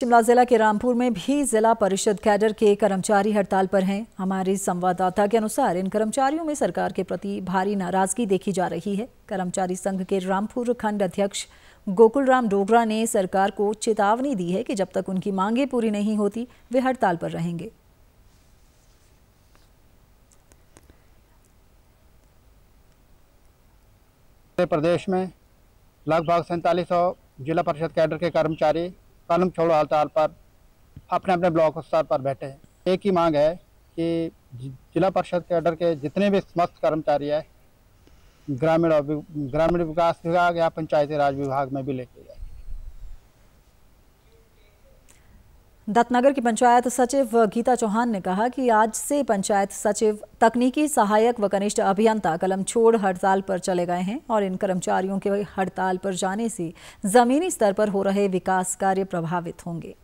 शिमला जिला के रामपुर में भी जिला परिषद कैडर के कर्मचारी हड़ताल पर हैं। हमारे संवाददाता के अनुसार इन कर्मचारियों में सरकार के प्रति भारी नाराज़गी देखी जा रही है। कर्मचारी संघ के रामपुर खंड अध्यक्ष गोकुल राम डोगरा ने सरकार को चेतावनी दी है कि जब तक उनकी मांगे पूरी नहीं होती, वे हड़ताल पर रहेंगे। प्रदेश में लगभग सैंतालीस जिला परिषद कैडर के कर्मचारी कलम छोड़ो हड़ताल पर, अपने अपने ब्लॉक स्तर पर बैठे हैं। एक ही मांग है कि जिला परिषद के अंडर के जितने भी समस्त कर्मचारी है, ग्रामीण ग्रामीण विकास विभाग या पंचायती राज विभाग में भी लेके जाए। दत्तनगर की पंचायत सचिव गीता चौहान ने कहा कि आज से पंचायत सचिव, तकनीकी सहायक व कनिष्ठ अभियंता कलम छोड़ हड़ताल पर चले गए हैं और इन कर्मचारियों के हड़ताल पर जाने से जमीनी स्तर पर हो रहे विकास कार्य प्रभावित होंगे।